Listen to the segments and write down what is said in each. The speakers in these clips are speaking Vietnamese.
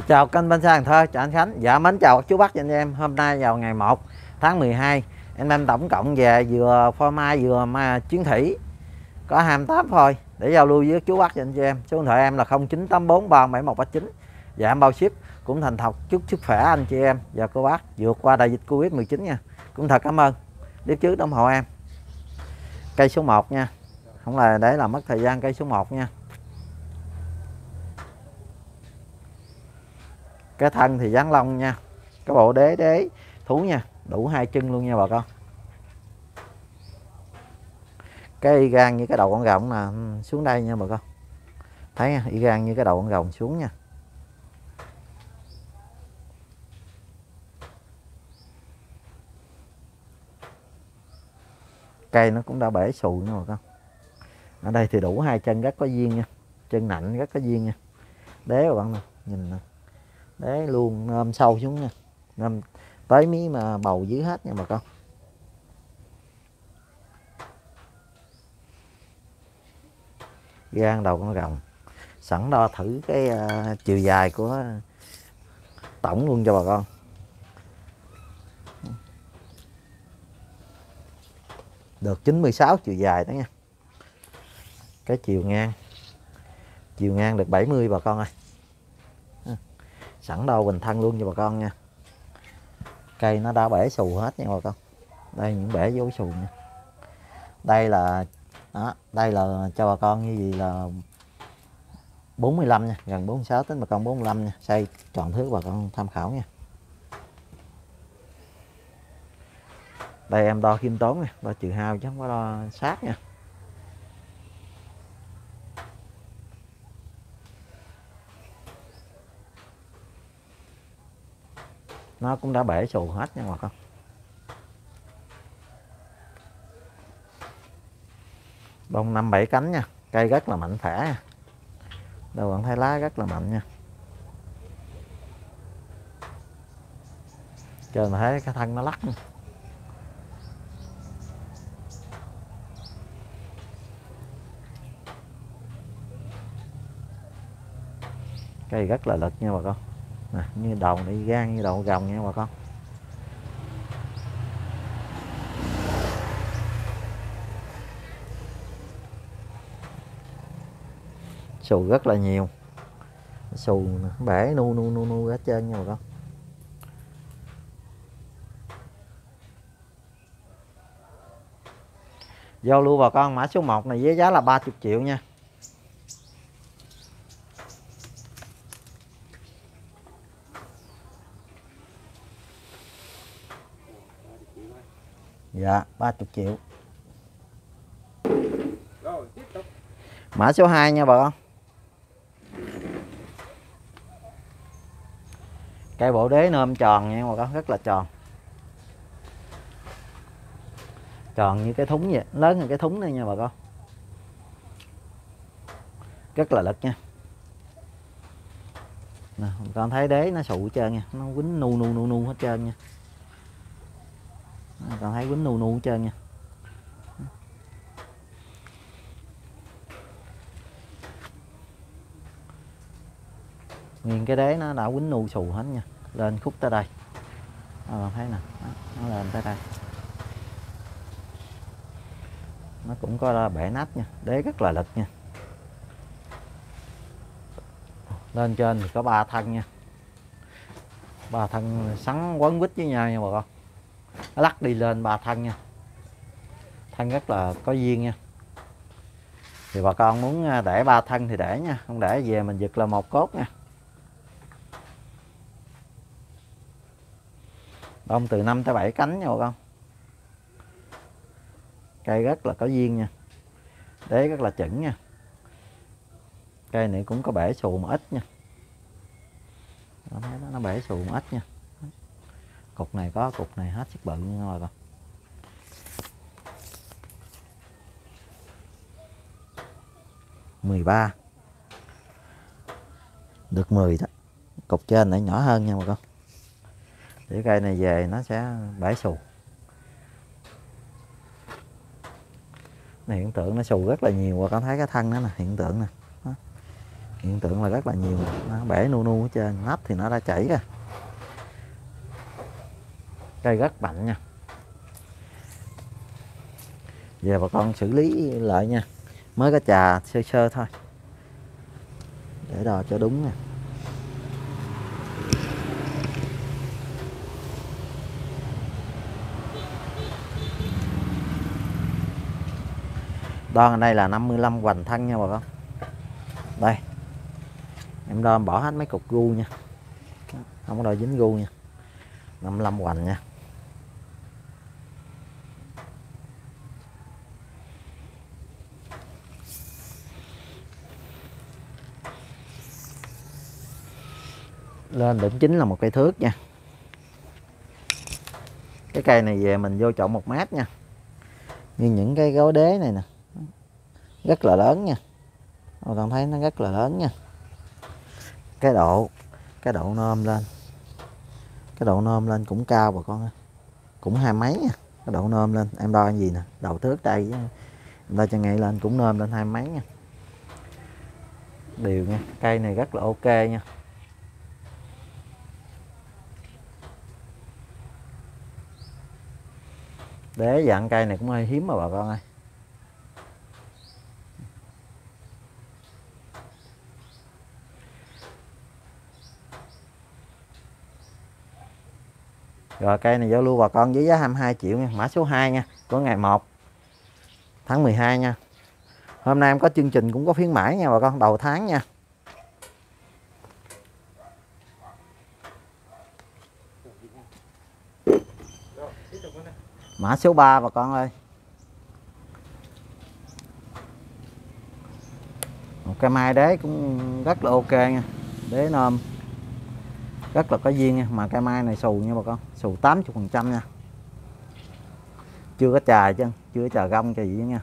chào kênh bên Xe sang, thơ chào anh Khánh. Dạ mến chào chú bác và anh em. Hôm nay vào ngày 1 tháng 12 Anh em tổng cộng về vừa pho mai vừa ma chiến thủy. Có 28 thôi. Để giao lưu với chú bác và anh em. Số điện thoại em là 0984 dạ em bao ship. Cũng thành thọc chúc sức khỏe anh chị em và cô bác vượt qua đại dịch Covid 19 nha. Cũng thật cảm ơn. Tiếp trước ủng hộ em. Cây số 1 nha. Không là để làm mất thời gian cây số 1 nha. Cái thân thì dáng lông nha. Cái bộ đế đế. Thú nha. Đủ hai chân luôn nha bà con. Cái y gan như cái đầu con rồng nè. Ừ, xuống đây nha bà con. Thấy nha, y gan như cái đầu con rồng xuống nha. Cây nó cũng đã bể xù nha bà con. Ở đây thì đủ hai chân, rất có duyên nha. Chân nạnh, rất có duyên nha. Đế bà con nè, nhìn nè đấy luôn ôm sâu xuống nha. Ôm tới mí mà bầu dưới hết nha bà con. Gan đầu con rồng. Sẵn đo thử cái uh, chiều dài của tổng luôn cho bà con. Được 96 chiều dài đó nha. Cái chiều ngang. Chiều ngang được 70 bà con ơi sẵn đâu bình thân luôn cho bà con nha. Cây nó đã bể xù hết nha bà con. Đây những bể dấu xù nha. Đây là đó, đây là cho bà con như gì là 45 nha gần 46 tính bà con 45 nha. Xây tròn thước bà con tham khảo nha. Đây em đo khiêm tốn nha đo trừ hao chứ không có đo sát nha. Nó cũng đã bể xù hết nha bà con. Bông năm bảy cánh nha, cây rất là mạnh khỏe. Nha đâu bạn thấy lá rất là mạnh nha. Cho mà thấy cái thân nó lắc nha. cây rất là lực nha bà con như đầu đi, gan như đầu gồng nha bà con. Xù rất là nhiều. Xù bể nu nu nu nu hết trơn nha bà con. Giao lưu bà con, mã số 1 này với giá là 30 triệu nha. Dạ 30 triệu. Rồi tiếp tục Mã số 2 nha bà con. Cây bộ đế nôm tròn nha bà con Rất là tròn. Tròn như cái thúng vậy Lớn hơn cái thúng này nha bà con. Rất là lực nha. Nè, con thấy đế nó sụ hết trơn nha Nó quýnh nu nu nu nu hết trơn nha còn thấy quýnh nù nù hết trơn nha. Nguyên cái đế nó đã quýnh nù xù hết nha. Lên khúc tới đây. À, thấy nè. Nó lên tới đây. Nó cũng có bể nách nha. Đế rất là lực nha. Lên trên thì có ba thân nha. Ba thân sắn quấn quýt với nhau nha bà con nó lắc đi lên ba thân nha. Thân rất là có duyên nha. Thì bà con muốn à, để ba thân thì để nha, không để về mình giật là một cốt nha. Đông từ 5 tới 7 cánh nha bà con. Cây rất là có duyên nha. Đế rất là chuẩn nha. Cây này cũng có bể xù một ít nha. Nó bể xù một ít nha cục này có, cục này hết sức bự nha bà con mười ba. Được 10 đó. Cục trên này nhỏ hơn nha bà con. Để cây này về nó sẽ bể xù. Này, hiện tượng nó xù rất là nhiều và con thấy cái thân nó nè, hiện tượng nè. Hiện tượng là rất là nhiều. Nó bể nu nu ở trên nắp thì nó đã chảy ra cây rất mạnh nha. Giờ bà con xử lý lại nha. Mới có trà sơ sơ thôi. Để đo cho đúng nha. Đo ở đây là 55 hoành thân nha bà con. Đây. Em đo em bỏ hết mấy cục gu nha. Không có đo dính gu nha. 55 hoành nha. Lên đỉnh chính là một cây thước nha. Cái cây này về mình vô chọn một mét nha. Như những cái gấu đế này nè. Rất là lớn nha. Mọi bạn thấy nó rất là lớn nha. Cái độ cái độ nôm lên. Cái độ nôm lên cũng cao bà con ơi. Cũng hai mấy nha. Cái độ nôm lên. Em đo gì nè? Đầu thước đây em đo cho ngay lên cũng nôm lên hai mấy nha. Đều nha. Cây này rất là ok nha. Đế dạng cây này cũng hơi hiếm mà bà con ơi Rồi cây này giao lưu bà con với giá 22 triệu nha, mã số 2 nha, của ngày 1 tháng 12 nha. Hôm nay em có chương trình cũng có khuyến mãi nha bà con, đầu tháng nha. Mã số 3 bà con ơi. Một cây mai đế cũng rất là ok nha. Đế nôm. Rất là có duyên nha, mà cây mai này xù nha bà con. Xù 80 phần trăm nha. Chưa có trà chứ, chưa có trà gông trà gì nha.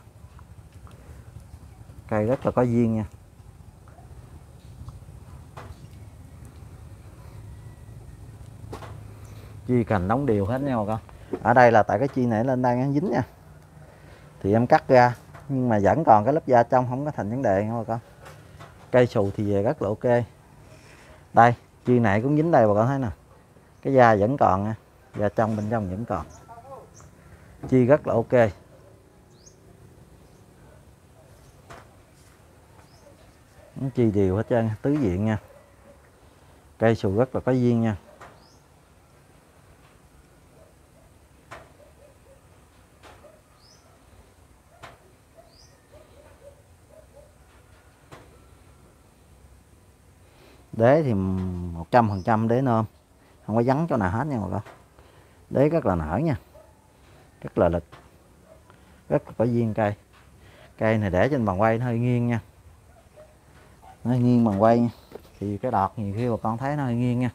Cây rất là có duyên nha. Chi cành đóng đều hết nha bà con ở đây là tại cái chi này lên đang dính nha. Thì em cắt ra, nhưng mà vẫn còn cái lớp da trong, không có thành vấn đề nha bà con. Cây xù thì về rất là ok. Đây, chi này cũng dính đây bà con thấy nè. Cái da vẫn còn nha, da trong bên trong vẫn còn. Chi rất là ok. Chi đều hết trơn, tứ diện nha. Cây sù rất là có duyên nha. Đế thì 100 phần trăm đế nôm. Không có vắng chỗ nào hết nha mọi người. Đế rất là nở nha. Rất là lực. Rất là có duyên cây. Cây này để trên bàn quay nó hơi nghiêng nha. Nó hơi nghiêng bàn quay nha. thì cái đọt nhiều khi bà con thấy nó hơi nghiêng nha.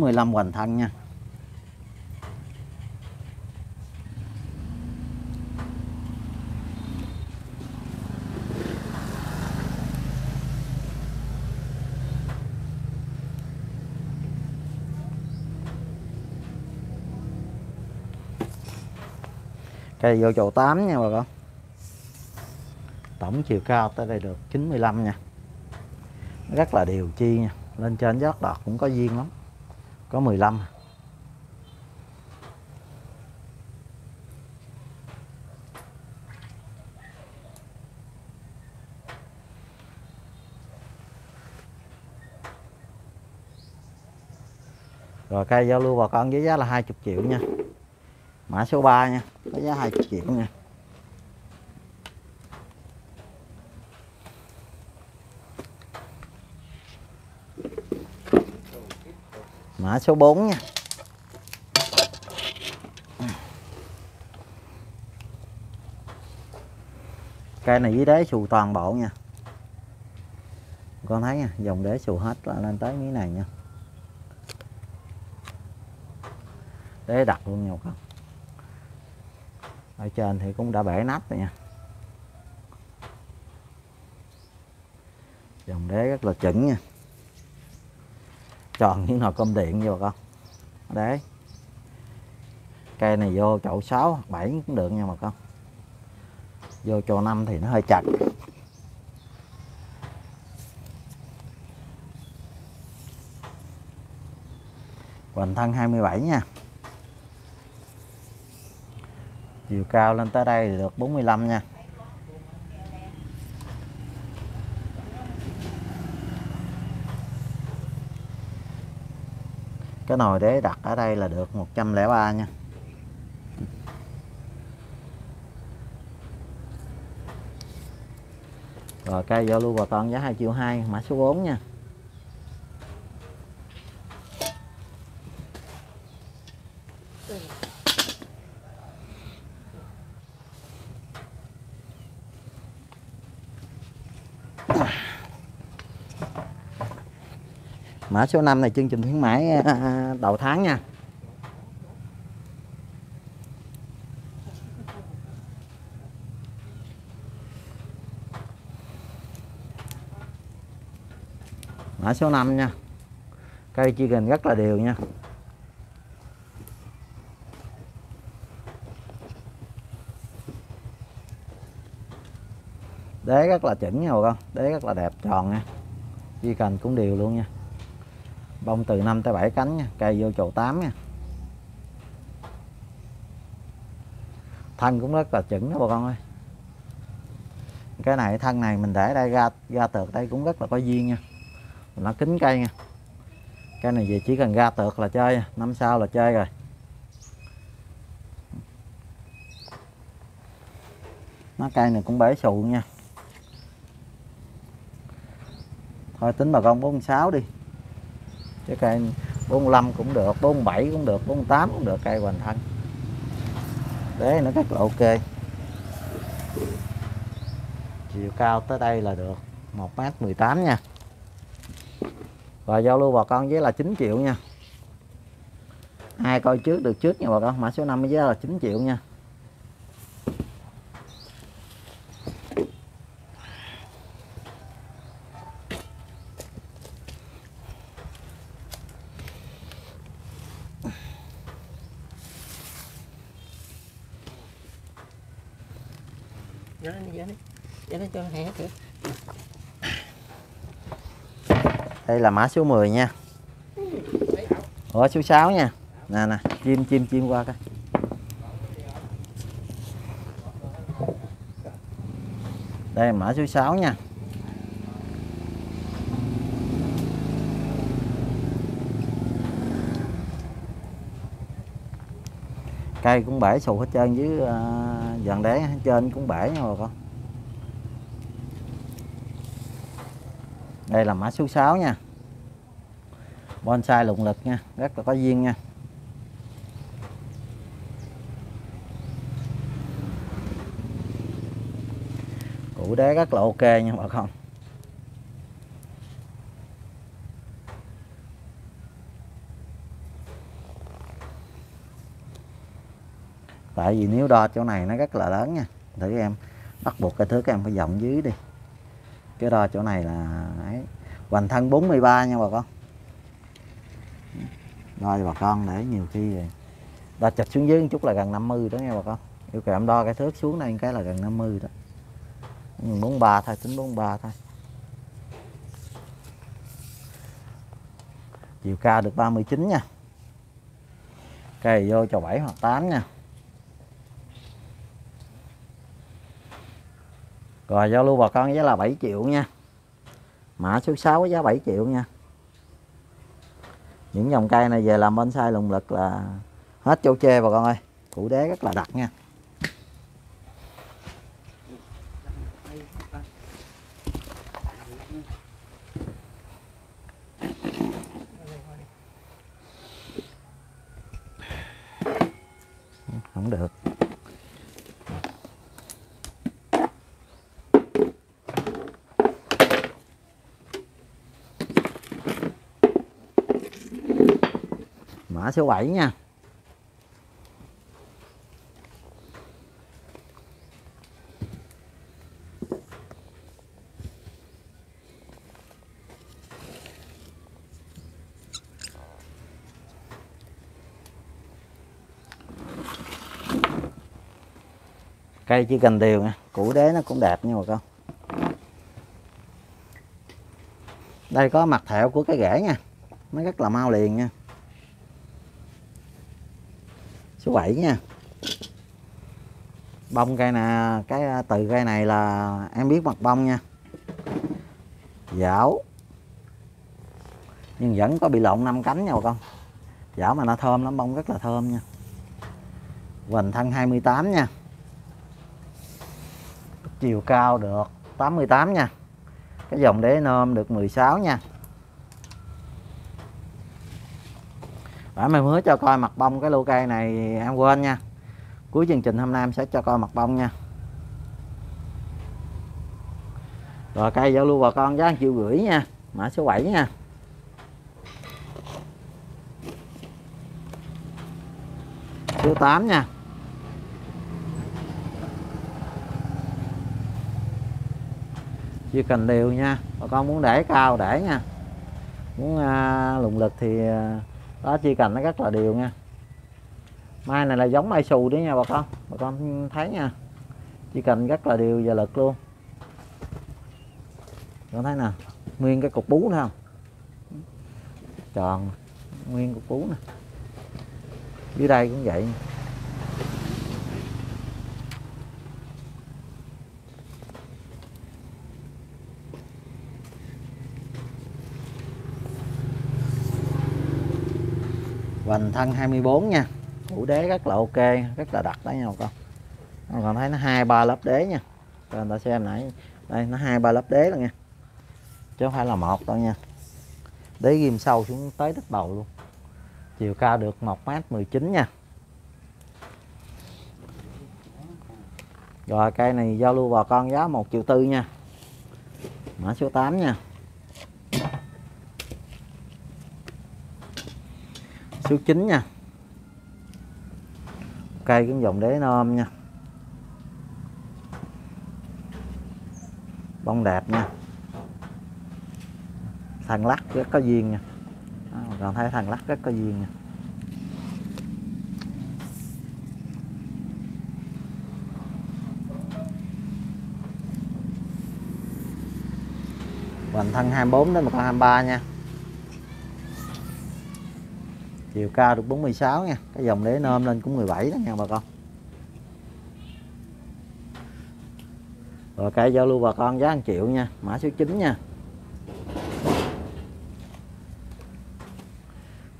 Bốn mươi lăm hoành thân nha. Cây vô chậu 8 nha bà con. Tổng chiều cao tới đây được 95 nha. Rất là đều chi nha. Lên trên giót đọt cũng có duyên lắm có 15 rồi cây giao lưu bà con với giá là 20 triệu nha. Mã số 3 nha, có giá 20 triệu nha. Mã số 4 nha. Cây này dưới đế xù toàn bộ nha. Con thấy nha, dòng đế xù hết là lên tới miếng này nha. Đế đặt luôn nha con ở trên thì cũng đã bể nắp rồi nha. Dòng đế rất là chuẩn nha tròn như nồi cơm điện vô con. Đấy. Cây này vô chậu 6 hoặc 7 cũng được nha bà con. Vô chậu 5 thì nó hơi chặt. Hoành thân 27 nha. Chiều cao lên tới đây thì được 45 nha. Cái nồi đế đặt ở đây là được 103 nha. Rồi, cây giao lưu bà con giá 2 triệu 2 mã số 4 nha. Mã số 5 này chương trình khuyến mãi à, à, à, đầu tháng nha. Mã số 5 nha. Cây chi cần rất là đều nha. Đế rất là chỉnh nha bà con Đế rất là đẹp, tròn nha. Chi cành cũng đều luôn nha bông từ 5 tới 7 cánh nha, cây vô chậu 8 nha. Thân cũng rất là chuẩn đó bà con ơi. Cái này, thân này mình để đây ra ra tược đây cũng rất là có duyên nha. Nó kính cây nha. Cái này về chỉ cần ra tược là chơi năm sau là chơi rồi. Nó cây này cũng bể xù nha. Thôi tính bà con 46 đi chứ cây 45 cũng được 47 cũng được 48 cũng được, cây hoành thân đấy nó rất là ok. Chiều cao tới đây là được 1m18 nha. Và giao lưu bà con với là 9 triệu nha. Ai coi trước, được trước nha bà con. Mã số 5 với là 9 triệu nha Nó nó nó nó cho hé kìa đây là mã số 10 nha. Ủa số 6 nha. Nè nè chim chim chim qua coi. Đây là mã số 6 nha. Cây cũng bể xù hết trơn với uh, dàn đế hết trên cũng bể nha bà con. Đây là mã số 6 nha bonsai lụng lực nha, rất là có duyên nha. Củ đế rất là ok nha bà con. Tại vì nếu đo chỗ này nó rất là lớn nha thử em bắt buộc cái thước em phải vọng dưới đi. Cái đo chỗ này là, ấy, hoành thân 43 nha bà con đo cho bà con để nhiều khi đo chặt xuống dưới một chút là gần 50 đó nha bà con. Yêu cầu em đo cái thước xuống đây cái là gần 50 đó. 43 thôi, tính 43 thôi. Chiều cao được 39 nha. Cây vô cho 7 hoặc 8 nha. Rồi giao lưu bà con giá là 7 triệu nha. Mã số 6 giá 7 triệu nha những dòng cây này về làm bonsai lùng lực là hết chỗ chê bà con ơi. Củ đế rất là đặc nha. số 7 nha. Cây chỉ cần đều nha, củ đế nó cũng đẹp như mà con. Đây có mặt thẹo của cái rễ nha, nó rất là mau liền nha. Số 7 nha. Bông cây nè, cái à, từ cây này là em biết mặt bông nha. Dảo. Nhưng vẫn có bị lộn năm cánh nha bà con. Dảo mà nó thơm lắm, bông rất là thơm nha. Hoành thân 28 nha. Chiều cao được 88 nha. Cái dòng đế nôm được 16 nha. Đã mày hứa cho coi mặt bông cái lô cây này em quên nha. Cuối chương trình hôm nay em sẽ cho coi mặt bông nha. Rồi cây giao lưu bà con giá triệu rưỡi nha. Mã số 7 nha. Số 8 nha. Chia cành đều nha. Bà con muốn để cao để nha. Muốn à, lùng lực thì à, đó chi cành nó rất là đều nha. Mai này là giống mai xù đấy nha bà con. Bà con thấy nha. Chi cành rất là đều và lực luôn. Con thấy nè, nguyên cái cục bú nữa không? Tròn, nguyên cục bú nè. Dưới đây cũng vậy. Vành thân 24 nha. Củ đế rất là ok, Rất là đặc đấy nha con. Con còn thấy nó hai ba lớp đế nha. Cho người ta xem nãy. Đây, nó hai ba lớp đế luôn nha. Chứ không phải là một đâu nha. Đế ghim sâu xuống tới đất bầu luôn. Chiều cao được 1 mét 19 nha. Rồi, cây này giao lưu bà con giá 1 triệu tư nha. Mã số 8 nha. Số 9 nha. Cây cái dòng đế nôm nha. Bông đẹp nha. Thằng lắc rất có duyên nha. À, còn thấy thằng lắc rất có duyên nha. Hoành thân 24 đến 123 nha chiều cao được 46 nha. Cái dòng đế nôm lên cũng 17 đó nha bà con. Rồi cây giao lưu bà con giá 1 triệu nha. Mã số 9 nha.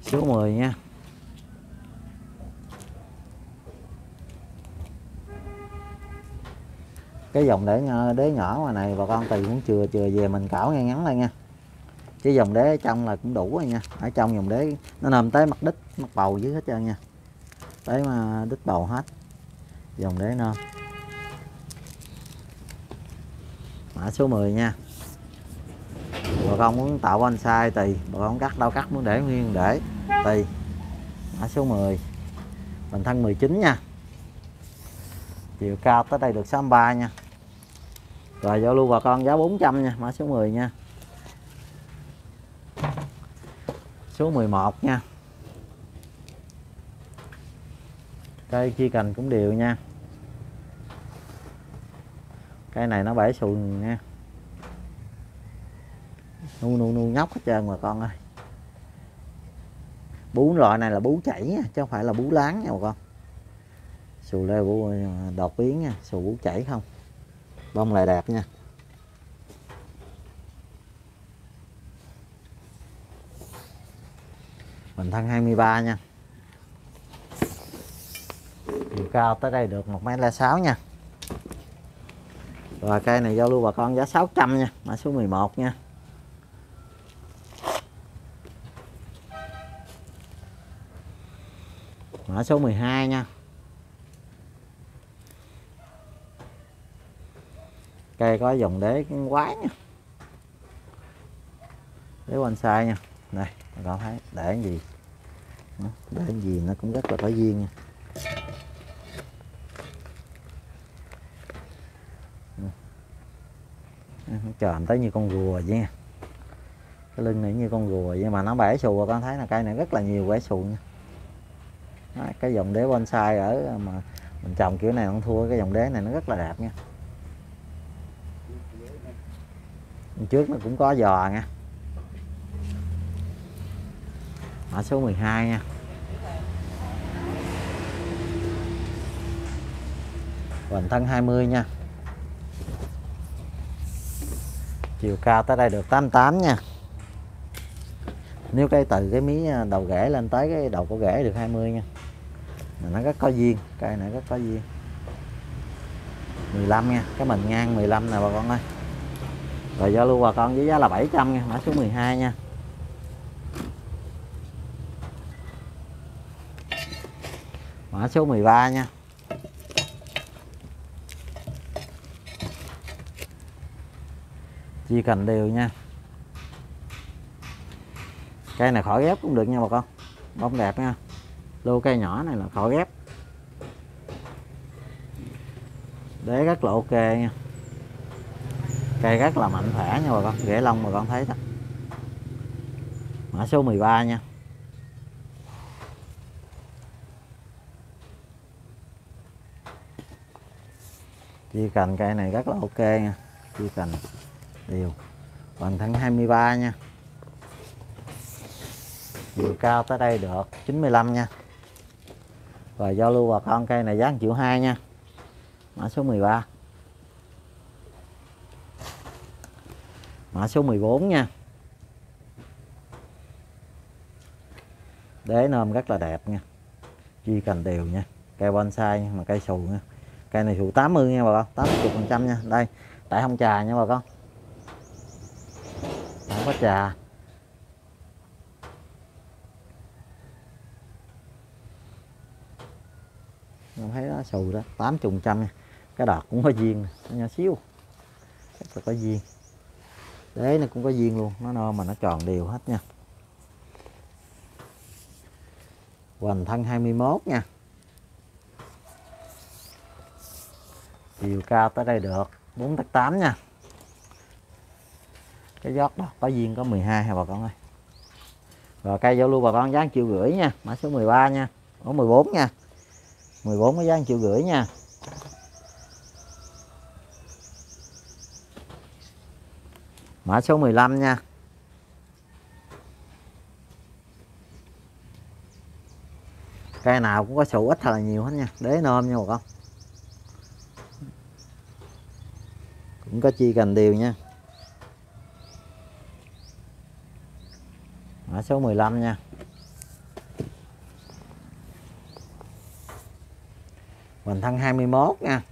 Số 10 nha. Cái dòng để đế nhỏ mà này bà con tùy muốn chừa chừa về mình cảo ngay ngắn lên nha cái dòng đế ở trong là cũng đủ rồi nha. Ở trong dòng đế, nó nằm tới mặt đít mặt bầu dưới hết trơn nha. Tới mà đít bầu hết. Dòng đế nôm mã số 10 nha. Bà con muốn tạo bonsai tùy bà con cắt đâu cắt, muốn để nguyên để tùy mã số 10 mình thân 19 nha. Chiều cao tới đây được 63 nha. Rồi giao lưu bà con giá 400 nha, mã số 10 nha. Số 11 nha. Cây chia cành cũng đều nha. Cây này nó bể sùn nha. Nu nu nu, nhóc hết trơn mà con ơi. Bú loại này là bú chảy nha, chứ không phải là bú láng nha bà con. Xù lê bú à, đột biến nha, xù bú chảy không. Bông lại đẹp nha. Mình thân 23 nha. Chiều cao tới đây được 1m06 nha. Và cây này giao lưu bà con giá 600 nha, mã số 11 nha. Mã số 12 nha. Cây có dòng đế quái nha. Đế quanh sai nha. Này các con thấy, để cái gì? Đá gì nó cũng rất là có duyên nha. Tròn tới như con rùa vậy nha. Cái lưng này như con rùa vậy mà nó bẻ xù con thấy là cây này rất là nhiều bẻ xù nha. Đó, cái dòng đế bonsai ở mà mình trồng kiểu này không thua cái dòng đế này nó rất là đẹp nha. Trước nó cũng có giò nha. Mã số 12 nha. Hoành thân 20 nha. Chiều cao tới đây được 88 nha. Nếu cái từ cái mí à, đầu rễ lên tới cái đầu cổ rễ được 20 nha. Nó rất có duyên cây này rất có duyên. 15 nha, cái mình ngang 15 nè bà con ơi. Rồi giao lưu bà con với giá là 700 nha, mã số 12 nha. Mã số 13 nha. Chia cành đều nha. Cây này khỏi ghép cũng được nha bà con. Bông đẹp nha. Lô cây nhỏ này là khỏi ghép. Để rất là ok nha. Cây rất là mạnh khỏe nha bà con. Rễ lông bà con thấy đó. Mã số 13 nha. Chi cành cây này rất là ok nha. Chi cành đều hoàn thân 23 nha. Chiều cao tới đây được 95 nha. Và giao lưu bà con cây này giá 1 triệu 2 nha. Mã số 13 mã số 14 nha. Đế nôm rất là đẹp nha. Chi cành đều nha. Cây bonsai nha, mà cây xù nha cây này xù 80 nha bà con 80 phần trăm nha. Đây tại không trà nha bà con. Không có trà. Mình thấy nó xù đó 80 phần trăm nha. Cái đọt cũng có duyên nó nhỏ xíu. Rất là có duyên đế nó cũng có duyên luôn, nó no mà nó tròn đều hết nha. Hoành thân 21 nha. Chiều cao tới đây được 4 tấc 8 nha. Cái giót đó, có viên có 12 ha bà con ơi? Rồi cây giao lưu bà con giá triệu rưỡi nha, mã số 13 nha. Có 14 nha. 14 có giá 1 triệu rưỡi nha. Mã số 15 nha. Cây nào cũng có sụ ít hay là nhiều hết nha. Đế nôm nha bà con. Cũng có chi cành đều nha. Mã số 15 nha. Hoành thân 21 nha.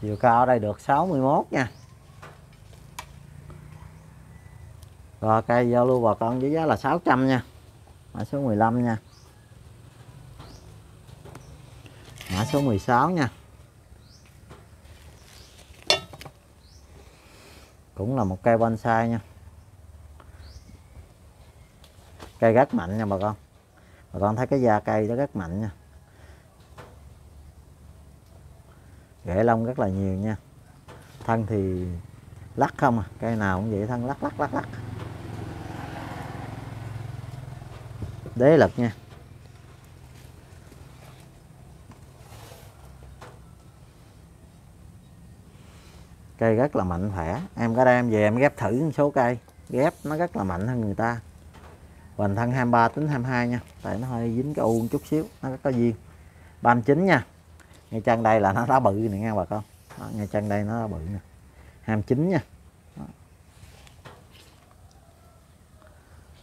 Chiều cao ở đây được 61 nha. Rồi, cây giao lưu bà con với giá là 600 nha. Mã số 15 nha. Mã số 16 nha. Cũng là một cây bonsai nha. Cây rất mạnh nha bà con. Bà con thấy cái da cây nó rất mạnh nha. Rễ lông rất là nhiều nha. Thân thì lắc không à. Cây nào cũng vậy, thân lắc lắc lắc lắc. Đế lực nha. Cây rất là mạnh khỏe. Em có đem về em ghép thử một số cây. Ghép nó rất là mạnh hơn người ta. Hoành thân 23 tính 22 nha. Tại nó hơi dính cái u một chút xíu. Nó có duyên. 39 nha. Ngay chân đây là nó đã bự nè nha bà con. Đó, Ngay chân đây nó đã bự nè. 29 nha. Đó.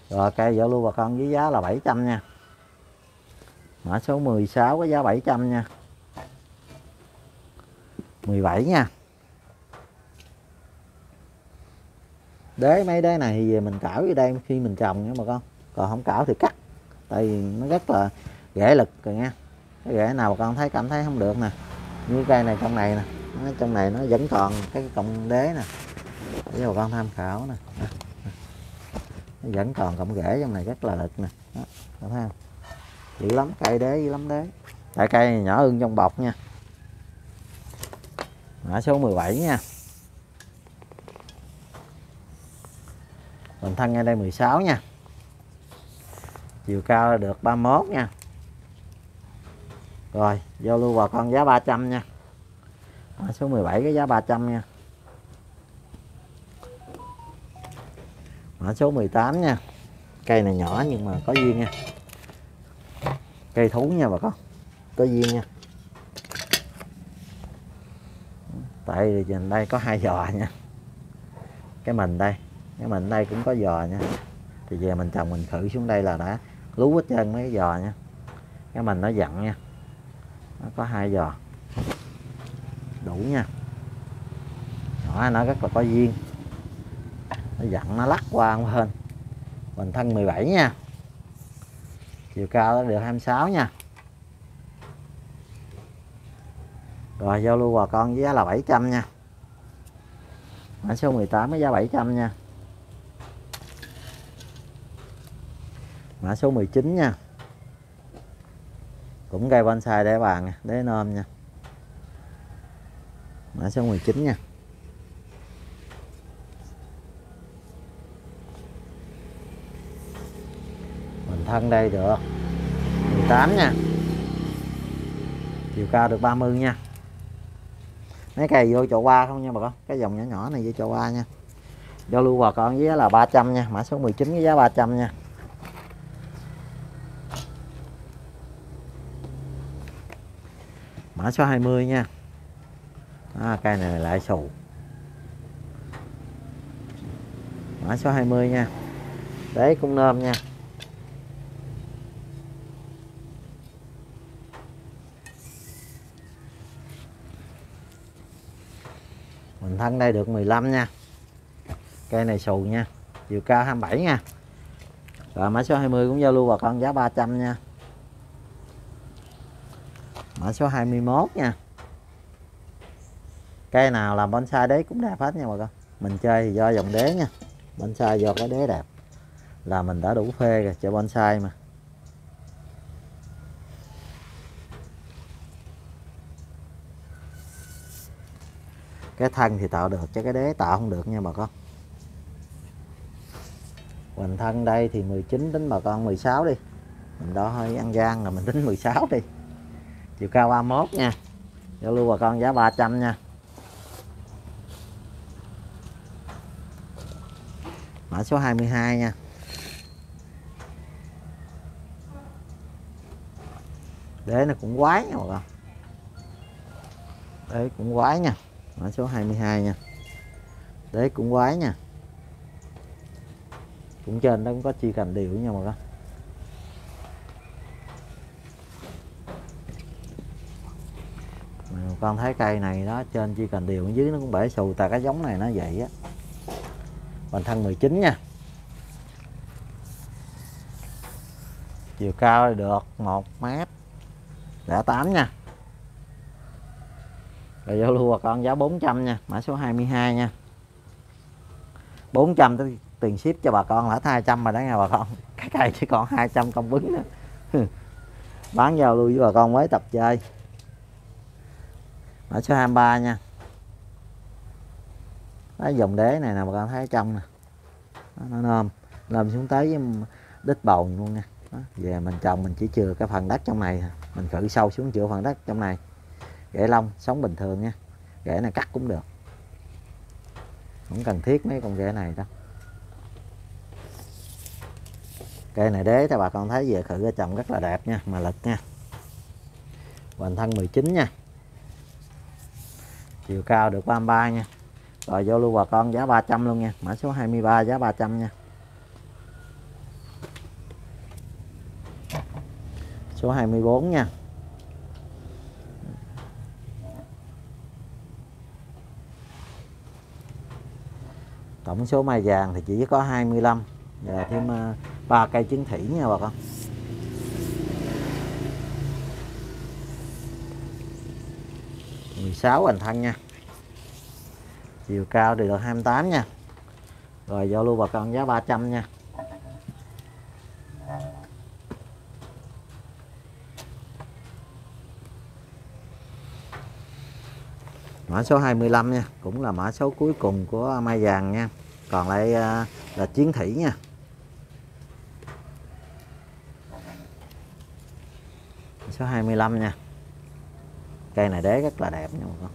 Rồi cây giao lưu bà con với giá là 700 nha. Mã số 16 có giá 700 nha. 17 nha. Đế mấy đế này thì về mình cảo ở đây khi mình trồng nha bà con. Còn không cảo thì cắt. Tại vì nó rất là rễ lực rồi nha. Cái rễ nào con thấy cảm thấy không được nè. Như cây này trong này nè. Nó, trong này nó vẫn còn cái cọng đế nè. Để bà con tham khảo nè. Nó vẫn còn cọng rễ trong này rất là lực nè. Đó, thấy không? Dữ lắm cây đế dữ lắm đế. Tại cây này nhỏ hơn trong bọc nha. Mã số 17 nha. Mình thân ngay đây 16 nha. Chiều cao được 31 nha. Rồi giao lưu bà con giá 300 nha. Mã số 17 cái giá 300 nha. Mã số 18 nha. Cây này nhỏ nhưng mà có duyên nha. Cây thú nha bà con. Có duyên nha. Tại vì đây có hai giò nha. Cái mình đây nếu mình đây cũng có giò nha. Thì về mình trồng mình khử xuống đây là đã lú hết trơn mấy cái giò nha. Cái mình nó dặn nha. Nó có hai giò. Đủ nha. Nhỏ, nó rất là có duyên. Nó dặn, nó lắc qua không hên. Mình thân 17 nha. Chiều cao nó được 26 nha. Rồi, giao lưu bà con với giá là 700 nha. Mã số 18 với giá 700 nha. Mã số 19 nha. Cũng cây bonsai để bàn nè, để nôm nha. Mã số 19 nha. Mình thân đây được 18 nha. Chiều cao được 30 nha. Mấy cây vô chậu qua không nha bà con? Cái dòng nhỏ nhỏ này vô chậu qua nha. Giao lưu bà con với giá là 300 nha. Mã số 19 với giá 300 nha. Mã số 20 nha. À, cây này lại xù mã số 20 nha. Đấy cũng nôm nha. Mình thân đây được 15 nha. Cây này xù nha. Chiều cao 27 nha. Rồi mã số 20 cũng giao lưu bà con giá 300 nha mã số 21 nha. Cây nào làm bonsai đế cũng đẹp hết nha bà con. Mình chơi thì do dòng đế nha. Bonsai do cái đế đẹp. Là mình đã đủ phê rồi cho bonsai mà. Cái thân thì tạo được chứ cái đế tạo không được nha bà con. Hoành thân đây thì 19 đến bà con 16 đi. Mình đo hơi ăn gian là mình tính 16 đi chiều cao 31 nha. Giao lưu bà con giá 300 nha. Mã số 22 nha. Đế nó cũng quái nha bà con. Đế cũng quái nha. Mã số 22 nha. Đế cũng quái nha. Cũng trên đó cũng có chi cành điều nha bà con Mà con thấy cây này nó trên chỉ cần điều dưới nó cũng bể xù tại cái giống này nó vậy á. Bản thân 19 nha. Chiều cao được 1 mét. Lẻ 8 nha. Rồi vô lưu con giá 400 nha, mã số 22 nha. 400 tới tiền ship cho bà con là 200 mà đó nha bà con. Cái cây chỉ còn 200 công bứng nữa bán giao lưu với bà con mới tập chơi mã số 23 nha. Cái dòng đế này nè bà con thấy trong nè. Đó, nó nôm làm xuống tới với đít bầu luôn nha. Đó, về mình trồng mình chỉ chừa cái phần đất trong này mình khử sâu xuống chữa phần đất trong này. Rễ lông sống bình thường nha. Rễ này cắt cũng được. Không cần thiết mấy con rễ này đâu. Cây này đế cho bà con thấy về khử trồng rất là đẹp nha mà lực nha. Hoành thân 19 nha chiều cao được 33 nha. Rồi vô lưu bà con giá 300 luôn nha. Mã số 23 giá 300 nha. Số 24 nha. Tổng số mai vàng thì chỉ có 25 và thêm ờ, ba cây chứng thủy nha bà con. Mười sáu hành thân nha. Chiều cao thì được 28 nha. Rồi giao lưu bà con giá 300 nha. Mã số 25 nha, cũng là mã số cuối cùng của mai vàng nha. Còn lại à, là chiến thủy nha. Số 25 nha cây này đế rất là đẹp nha mọi người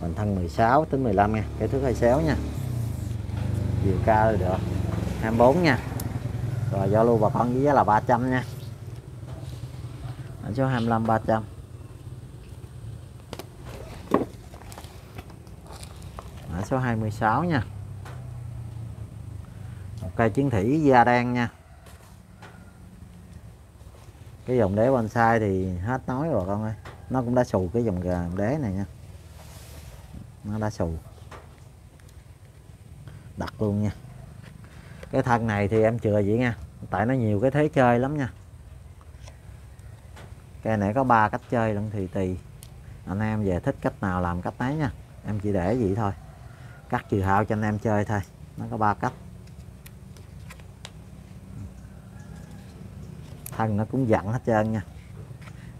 mình thân 16 đến 15 nha cái thước hai xéo nha. Chiều cao được 24 nha. Rồi giao lưu bà con với giá là 300 nha. Mã số 25 300 Mã số 26 nha. Một cây chiến thủy da đen nha. Cái dòng đế bonsai thì hết nói rồi con ơi nó cũng đã xù cái dòng gà đế này nha. Nó đã xù. Đặt luôn nha. Cái thân này thì em chừa vậy nha. Tại nó nhiều cái thế chơi lắm nha. Cây này có ba cách chơi lận thì tùy anh em về thích cách nào làm cách ấy nha. Em chỉ để vậy thôi. Cắt trừ hao cho anh em chơi thôi. Nó có ba cách. Thân nó cũng dặn hết trơn nha.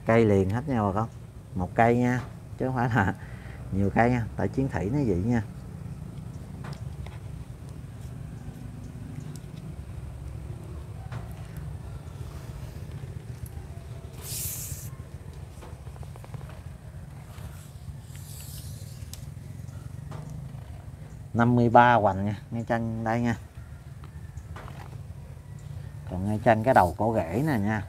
Cây liền hết nha bà con một cây nha, chứ không phải là nhiều cây nha, tại chiến thủy nó vậy nha. Năm mươi ba hoành nha, ngay chân đây nha. Còn ngay chân cái đầu cổ rễ nè nha.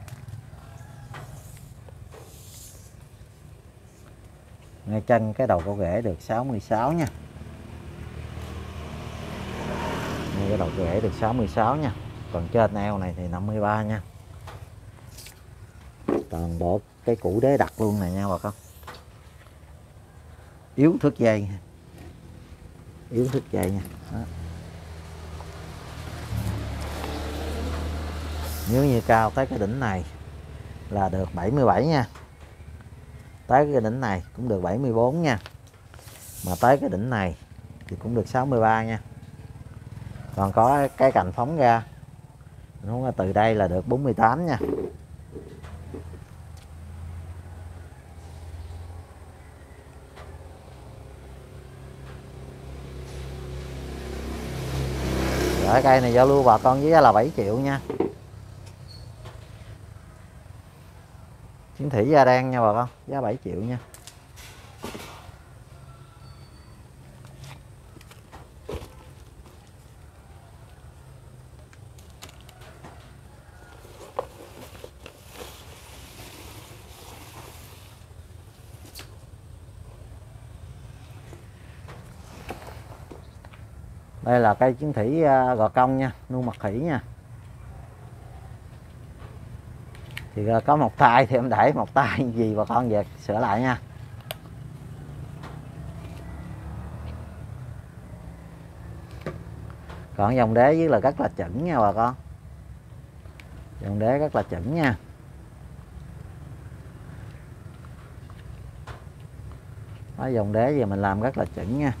Ngay chân cái đầu cổ rễ được 66 nha. Ngay cái đầu cổ rễ được 66 nha. Còn trên eo này thì 53 nha. Toàn bộ cái củ đế đặt luôn này nha bà con. Yếu thước dây yếu thước dây nha. Đó. nếu như cao tới cái đỉnh này là được 77 nha tới cái đỉnh này cũng được 74 nha. Mà tới cái đỉnh này thì cũng được 63 nha. Còn có cái cành phóng ra đúng là từ đây là được 48 nha. Rồi, cây này giao lưu bà con với giá là 7 triệu nha. Chiến thủy da đen nha bà con, Giá 7 triệu nha. Đây là cây chiến thủy à, gò công nha nuôi mật khỉ nha. Thì ờ, có một tay thì em để một tay gì bà con về sửa lại nha. Còn dòng đế với là rất là chuẩn nha bà con. Dòng đế rất là chuẩn nha. Đó, dòng đế gì mình làm rất là chuẩn nha.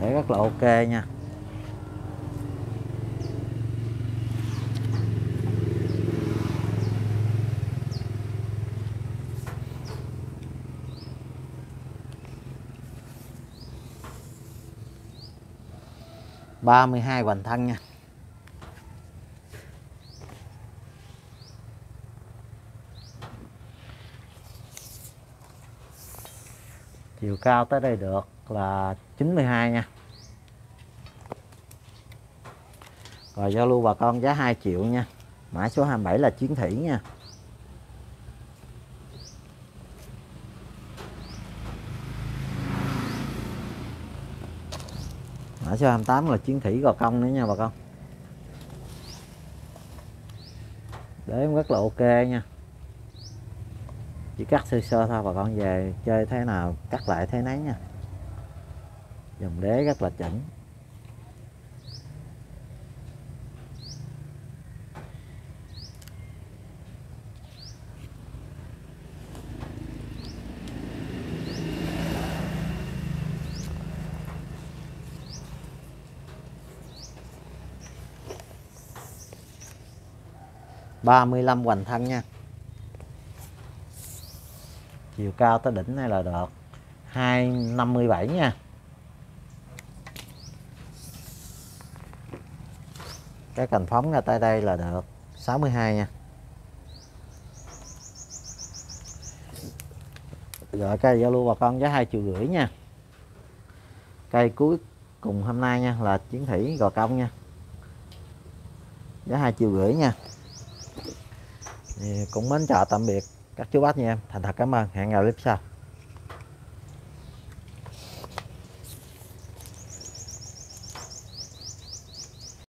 Để rất là ok nha. Ba mươi thân nha. Chiều cao tới đây được là 92 nha. Rồi giao lưu bà con giá 2 triệu nha. Mã số 27 là chiến thủy nha. mã số 28 là chiến thủy gò công nữa nha bà con. Đếm rất là ok nha. Chỉ cắt sơ sơ thôi, bà con về chơi thế nào, cắt lại thế nấy nha. Dùng đế rất là chỉnh. 35 hoành thân nha. Chiều cao tới đỉnh này là được 257 nha. Cái cành phóng ra tay đây là được 62 nha. Rồi cây giao lưu bà con giá 2 triệu rưỡi nha. Cây cuối cùng hôm nay nha là chiến thủy gò công nha. Giá 2 triệu rưỡi nha thì cũng mến chào tạm biệt các chú bác nha em. Thành thật cảm ơn. Hẹn gặp clip sau.